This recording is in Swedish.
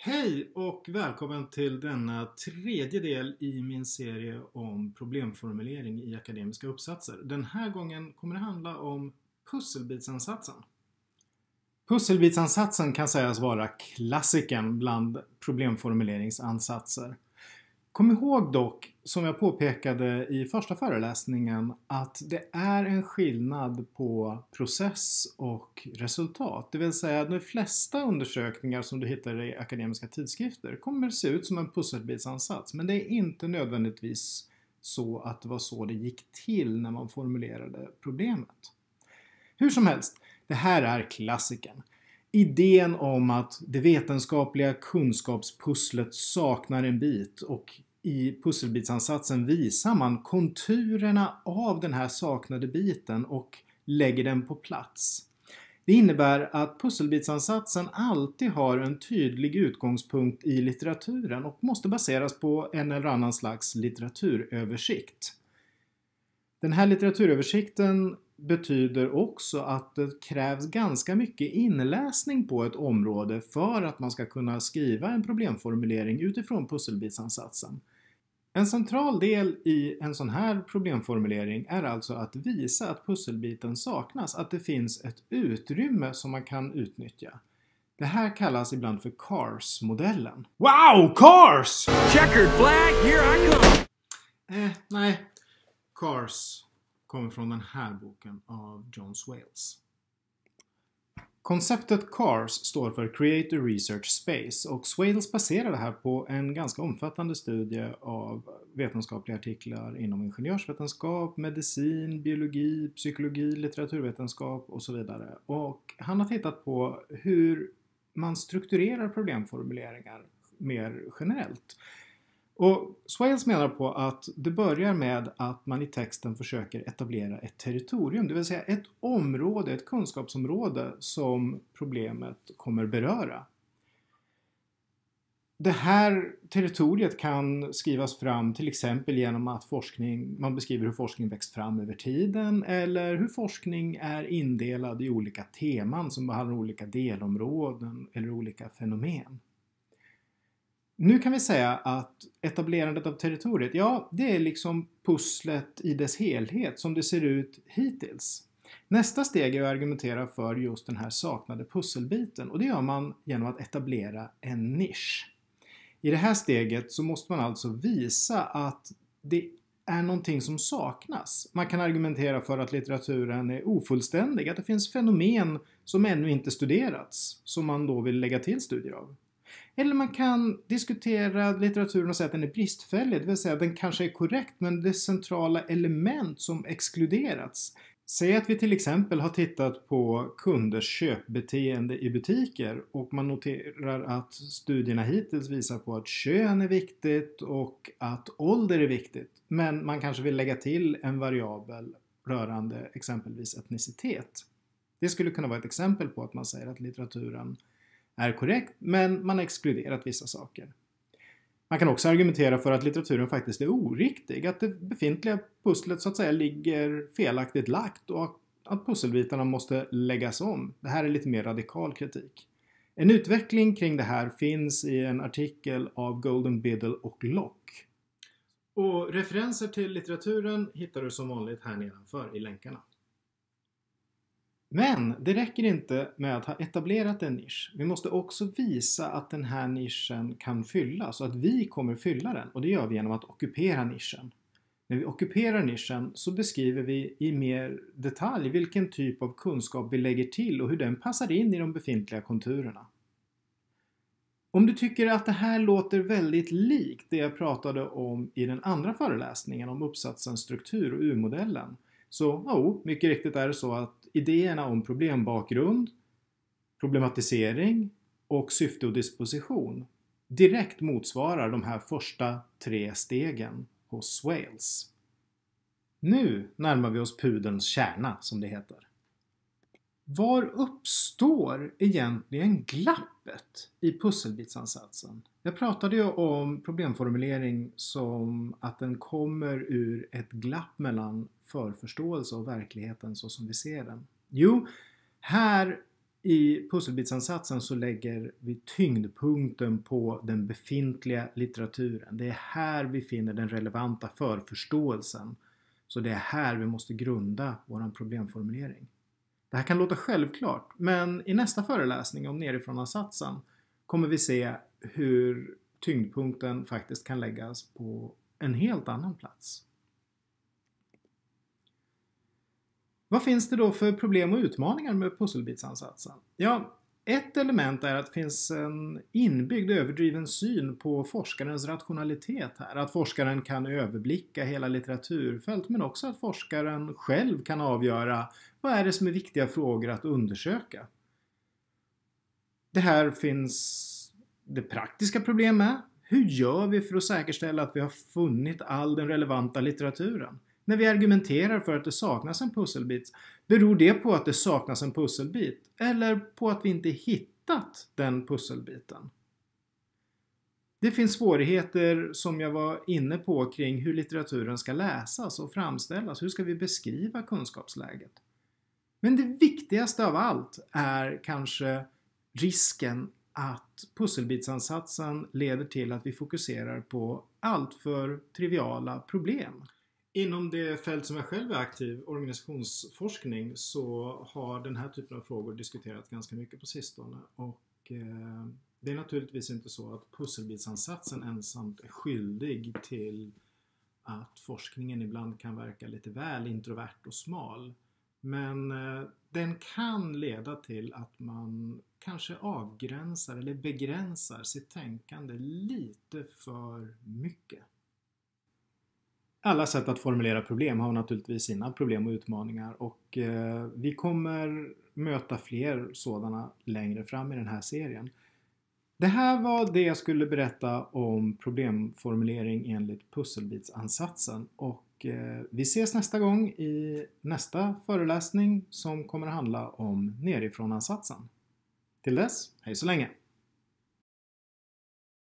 Hej och välkommen till denna tredje del i min serie om problemformulering i akademiska uppsatser. Den här gången kommer det handla om pusselbitsansatsen. Pusselbitsansatsen kan sägas vara klassikern bland problemformuleringsansatser. Kom ihåg dock, som jag påpekade i första föreläsningen, att det är en skillnad på process och resultat. Det vill säga de flesta undersökningar som du hittar i akademiska tidskrifter kommer se ut som en pusselbitsansats, men det är inte nödvändigtvis så att det var så det gick till när man formulerade problemet. Hur som helst, det här är klassikern. Idén om att det vetenskapliga kunskapspusslet saknar en bit och i pusselbitsansatsen visar man konturerna av den här saknade biten och lägger den på plats. Det innebär att pusselbitsansatsen alltid har en tydlig utgångspunkt i litteraturen och måste baseras på en eller annan slags litteraturöversikt. Den här litteraturöversikten betyder också att det krävs ganska mycket inläsning på ett område för att man ska kunna skriva en problemformulering utifrån pusselbitsansatsen. En central del i en sån här problemformulering är alltså att visa att pusselbiten saknas, att det finns ett utrymme som man kan utnyttja. Det här kallas ibland för CARS-modellen. Wow, Cars! Checkered flag, here I come! Eh, nej. CARS kommer från den här boken av John Swales. Konceptet CARS står för Creative Research Space och Swales baserar det här på en ganska omfattande studie av vetenskapliga artiklar inom ingenjörsvetenskap, medicin, biologi, psykologi, litteraturvetenskap och så vidare. Och han har tittat på hur man strukturerar problemformuleringar mer generellt. Och Swales menar på att det börjar med att man i texten försöker etablera ett territorium, det vill säga ett område, ett kunskapsområde som problemet kommer beröra. Det här territoriet kan skrivas fram till exempel genom att forskning, man beskriver hur forskning växt fram över tiden eller hur forskning är indelad i olika teman som behandlar olika delområden eller olika fenomen. Nu kan vi säga att etablerandet av territoriet, ja, det är liksom pusslet i dess helhet som det ser ut hittills. Nästa steg är att argumentera för just den här saknade pusselbiten och det gör man genom att etablera en nisch. I det här steget så måste man alltså visa att det är någonting som saknas. Man kan argumentera för att litteraturen är ofullständig, att det finns fenomen som ännu inte studerats, som man då vill lägga till studier av. Eller man kan diskutera litteraturen och säga att den är bristfällig, det vill säga att den kanske är korrekt men det är centrala element som exkluderats. Säg att vi till exempel har tittat på kunders köpbeteende i butiker och man noterar att studierna hittills visar på att kön är viktigt och att ålder är viktigt. Men man kanske vill lägga till en variabel rörande exempelvis etnicitet. Det skulle kunna vara ett exempel på att man säger att litteraturen är korrekt, men man har exkluderat vissa saker. Man kan också argumentera för att litteraturen faktiskt är oriktig, att det befintliga pusslet så att säga ligger felaktigt lagt och att pusselbitarna måste läggas om. Det här är lite mer radikal kritik. En utveckling kring det här finns i en artikel av Golden Biddle och Locke. Och referenser till litteraturen hittar du som vanligt här nedanför i länkarna. Men det räcker inte med att ha etablerat en nisch. Vi måste också visa att den här nischen kan fyllas och att vi kommer fylla den och det gör vi genom att ockupera nischen. När vi ockuperar nischen så beskriver vi i mer detalj vilken typ av kunskap vi lägger till och hur den passar in i de befintliga konturerna. Om du tycker att det här låter väldigt likt det jag pratade om i den andra föreläsningen om uppsatsens struktur och U-modellen så, jo, mycket riktigt är det så att idéerna om problembakgrund, problematisering och syfte och disposition direkt motsvarar de här första tre stegen hos Swales. Nu närmar vi oss pudelns kärna, som det heter. Var uppstår egentligen glappet i pusselbitsansatsen? Jag pratade ju om problemformulering som att den kommer ur ett glapp mellan förförståelse och verkligheten så som vi ser den. Jo, här I pusselbitsansatsen så lägger vi tyngdpunkten på den befintliga litteraturen. Det är här vi finner den relevanta förförståelsen. Så det är här vi måste grunda vår problemformulering. Det här kan låta självklart, men i nästa föreläsning om nerifrånansatsen kommer vi se hur tyngdpunkten faktiskt kan läggas på en helt annan plats. Vad finns det då för problem och utmaningar med pusselbitsansatsen? Ja, ett element är att det finns en inbyggd överdriven syn på forskarens rationalitet här. Att forskaren kan överblicka hela litteraturfält men också att forskaren själv kan avgöra vad är det som är viktiga frågor att undersöka. Det här finns det praktiska problemet. Hur gör vi för att säkerställa att vi har funnit all den relevanta litteraturen? När vi argumenterar för att det saknas en pusselbit, beror det på att det saknas en pusselbit eller på att vi inte hittat den pusselbiten? Det finns svårigheter som jag var inne på kring hur litteraturen ska läsas och framställas. Hur ska vi beskriva kunskapsläget? Men det viktigaste av allt är kanske risken att pusselbitsansatsen leder till att vi fokuserar på alltför triviala problem. Inom det fält som jag själv är aktiv, organisationsforskning, så har den här typen av frågor diskuterats ganska mycket på sistone. Och eh, det är naturligtvis inte så att pusselbitsansatsen ensamt är skyldig till att forskningen ibland kan verka lite väl introvert och smal. Men eh, den kan leda till att man kanske avgränsar eller begränsar sitt tänkande lite för mycket. Alla sätt att formulera problem har naturligtvis sina problem och utmaningar och eh, vi kommer möta fler sådana längre fram i den här serien. Det här var det jag skulle berätta om problemformulering enligt pusselbitsansatsen och eh, vi ses nästa gång i nästa föreläsning som kommer handla om nerifrånansatsen. Till dess, hej så länge!